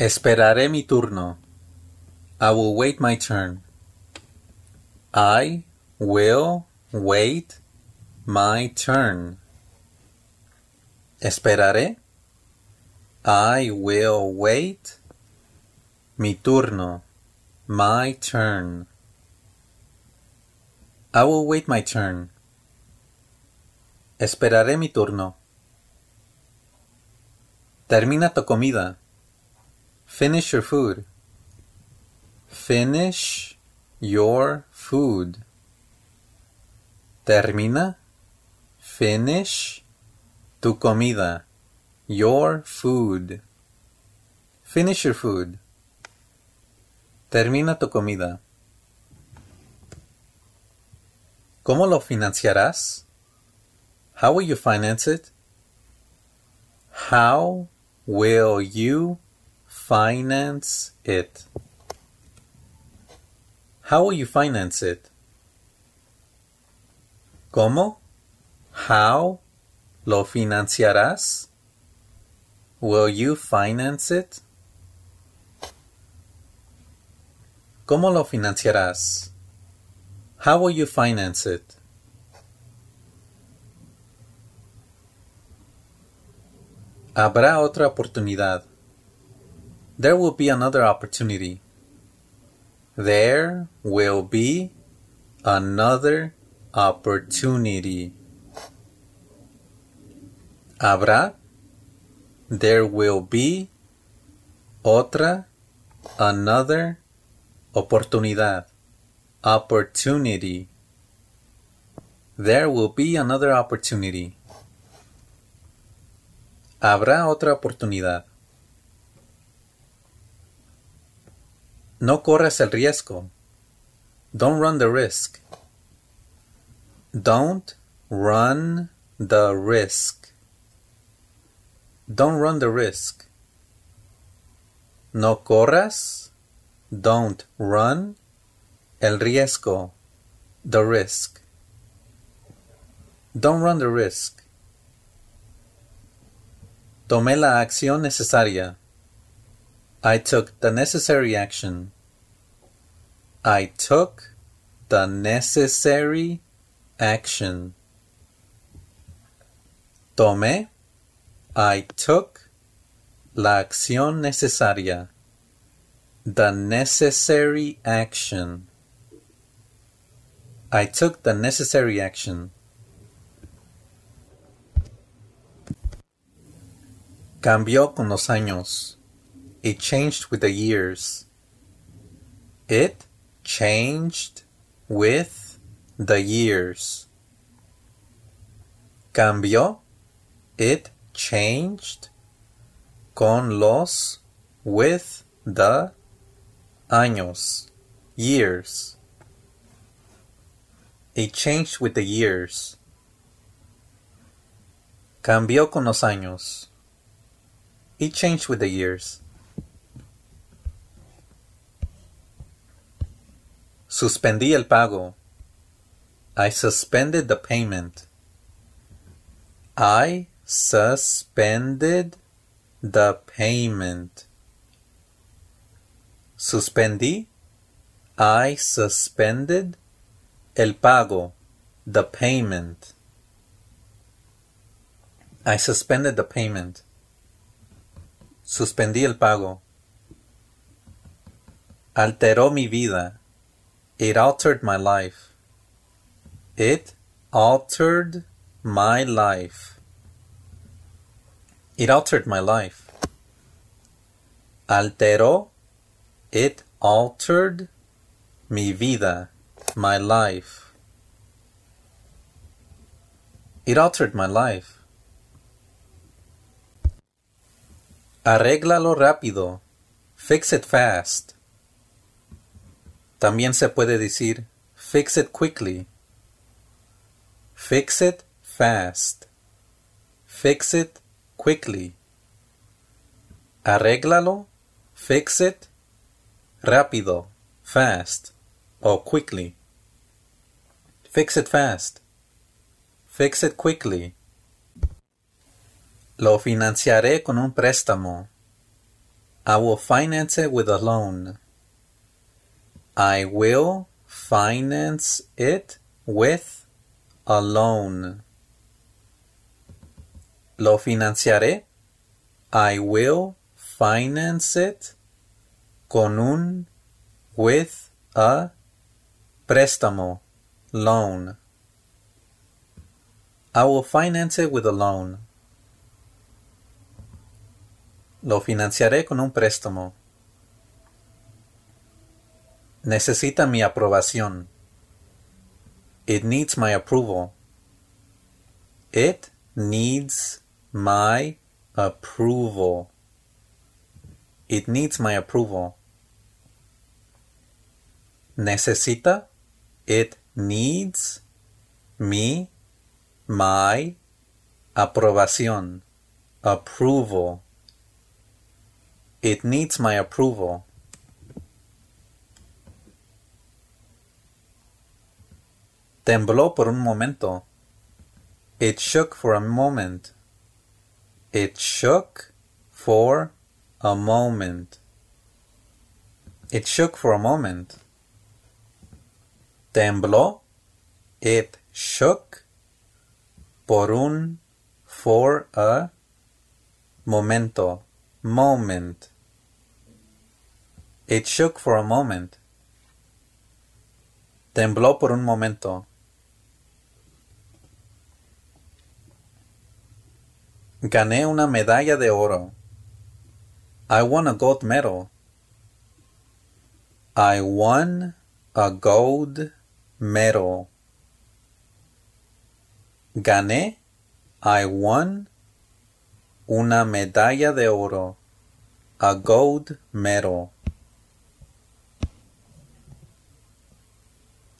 Esperaré mi turno. I will wait my turn. I will wait my turn. Esperaré. I will wait mi turno. My turn. I will wait my turn. Esperaré mi turno. Termina tu comida. Finish your food. Finish your food. Termina. Finish tu comida. Your food. Finish your food. Termina tu comida. ¿Cómo lo financiarás? How will you finance it? How will you finance it? How will you finance it? ¿Cómo? How lo financiarás? Will you finance it? ¿Cómo lo financiarás? How will you finance it? Habrá otra oportunidad. There will be another opportunity. There will be another opportunity. Habrá. There will be otra, another oportunidad. Opportunity. There will be another opportunity. Habrá otra oportunidad. No corras el riesgo. Don't run the risk. Don't run the risk. Don't run the risk. No corras. Don't run el riesgo. The risk. Don't run the risk. Tomé la acción necesaria. I took the necessary action. I took the necessary action. Tomé. I took la acción necesaria. The necessary action. I took the necessary action. Cambió con los años. It changed with the years. It changed with the years. Cambió. It changed con los with the años years. It changed with the years. Cambió con los años. It changed with the years. Suspendí el pago. I suspended the payment. I suspended the payment. Suspendí. I suspended el pago. The payment. I suspended the payment. Suspendí el pago. Alteró mi vida. It altered my life. It altered my life. It altered my life. Alteró. It altered mi vida, my life. It altered my life. Arréglalo rápido. Fix it fast. También se puede decir fix it quickly. Fix it fast. Fix it quickly. Arréglalo. Fix it. Rápido. Fast. O quickly. Fix it fast. Fix it quickly. Lo financiaré con un préstamo. I will finance it with a loan. I will finance it with a loan. Lo financiaré. I will finance it con un with a préstamo loan. I will finance it with a loan. Lo financiaré con un préstamo. Necesita mi aprobación. It needs my approval. It needs my approval. It needs my approval. Necesita. It needs me, my aprobación. Approval. It needs my approval. Tembló por un momento. It shook for a moment. It shook for a moment. It shook for a moment. Tembló. It shook por un for a momento. Moment. It shook for a moment. Tembló por un momento. Gané una medalla de oro. I won a gold medal. I won a gold medal. Gané. I won una medalla de oro. A gold medal.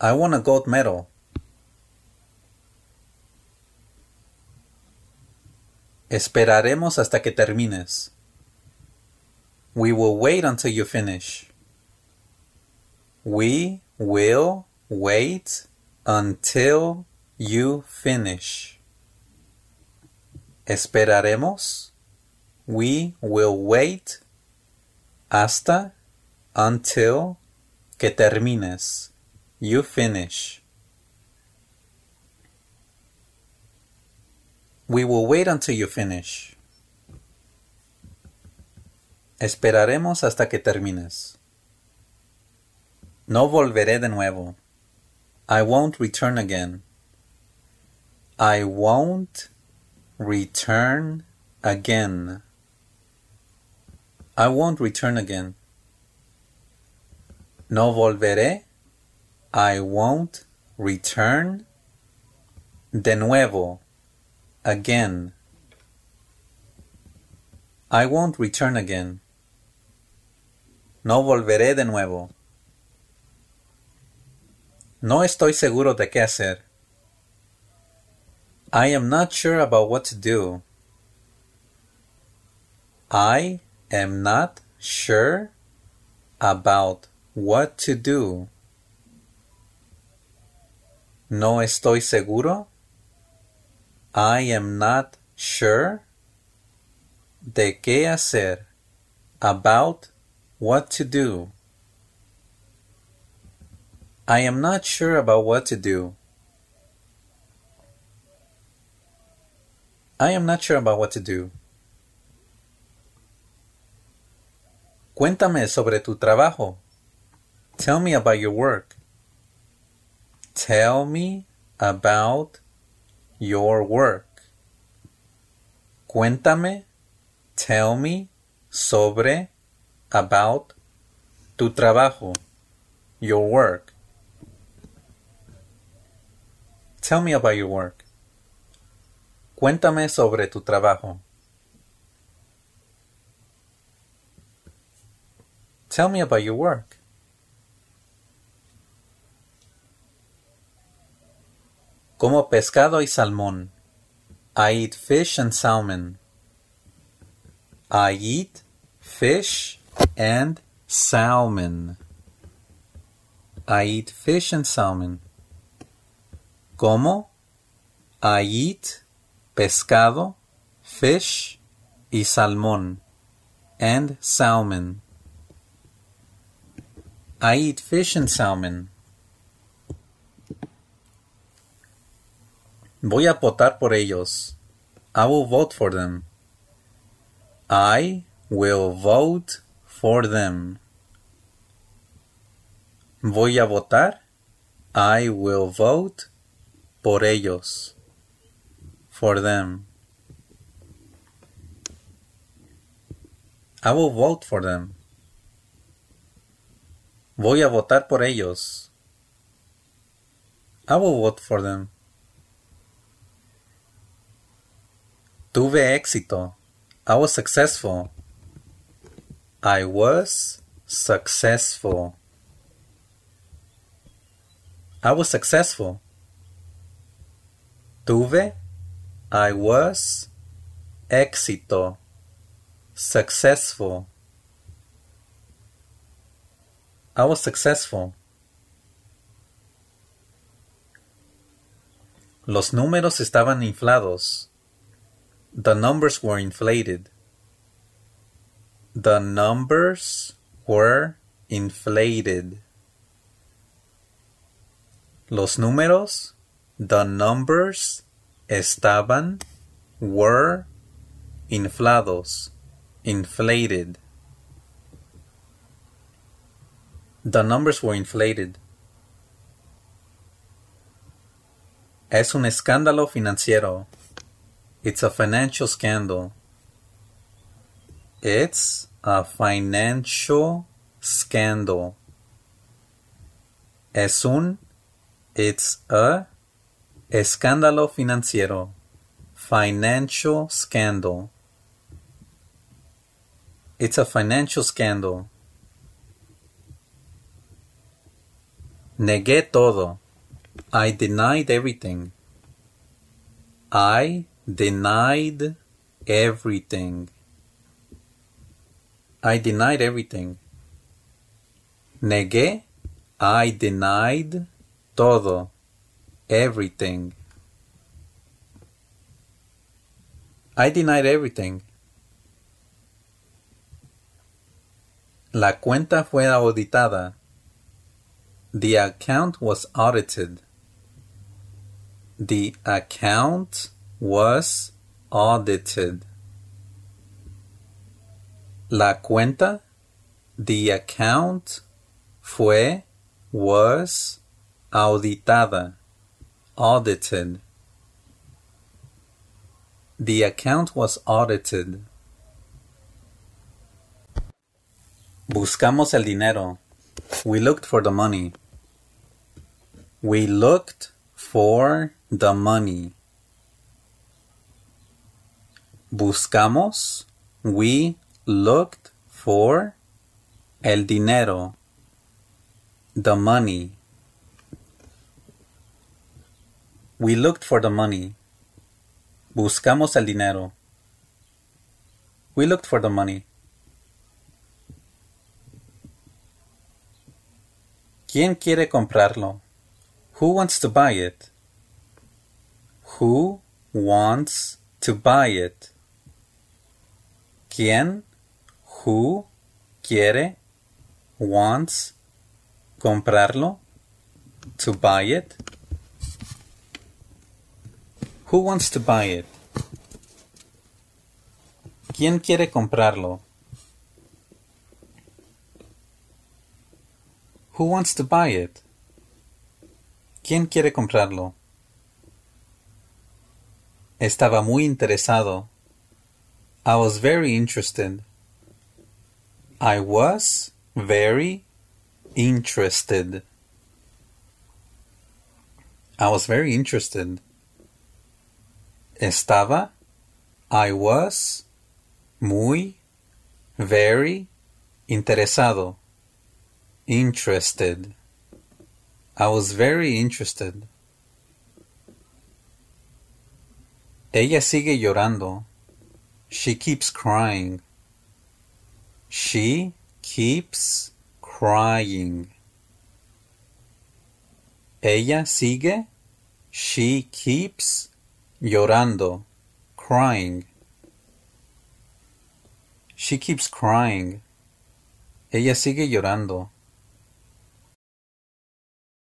I won a gold medal. Esperaremos hasta que termines. We will wait until you finish. We will wait until you finish. Esperaremos. We will wait hasta until que termines. You finish. We will wait until you finish. Esperaremos hasta que termines. No volveré de nuevo. I won't return again. I won't return again. I won't return again. No volveré. I won't return de nuevo. Again. I won't return again. No volveré de nuevo. No estoy seguro de qué hacer. I am not sure about what to do. I am not sure about what to do. No estoy seguro. I am not sure de qué hacer. About what to do. I am not sure about what to do. I am not sure about what to do. Cuéntame sobre tu trabajo. Tell me about your work. Tell me about your work. Cuéntame, tell me, sobre, about, tu trabajo, your work. Tell me about your work. Cuéntame sobre tu trabajo. Tell me about your work. Como pescado y salmón. I eat fish and salmon. I eat fish and salmon. I eat fish and salmon. Como I eat pescado, fish y salmón. and salmon. I eat fish and salmon. Voy a votar por ellos. I will vote for them. I will vote for them. Voy a votar. I will vote por ellos. For them. I will vote for them. Voy a votar por ellos. I will vote for them. Tuve éxito. I was successful. I was successful. I was successful. Tuve. I was. Éxito. Successful. I was successful. Los números estaban inflados. The numbers were inflated. The numbers were inflated. Los números, the numbers, estaban, were, inflados, inflated. The numbers were inflated. Es un escándalo financiero. It's a financial scandal. It's a financial scandal. Es un, it's a, escándalo financiero. Financial scandal. It's a financial scandal. Negué todo. I denied everything. I denied everything. I denied everything. Negué. I denied todo. Everything. I denied everything. La cuenta fue auditada. The account was audited. The account was audited. La cuenta, the account, fue, was, auditada, audited. The account was audited. Buscamos el dinero. We looked for the money. We looked for the money. Buscamos. We looked for el dinero. The money. We looked for the money. Buscamos el dinero. We looked for the money. ¿Quién quiere comprarlo? Who wants to buy it? Who wants to buy it? ¿Quién? Who quiere? Wants comprarlo? To buy it? Who wants to buy it? ¿Quién quiere comprarlo? Who wants to buy it? ¿Quién quiere comprarlo? Estaba muy interesado. I was very interested. I was very interested. I was very interested. Estaba. I was. Muy. Very. Interesado. Interested. I was very interested. Ella sigue llorando. She keeps crying. She keeps crying. Ella sigue. She keeps llorando. Crying. She keeps crying. Ella sigue llorando.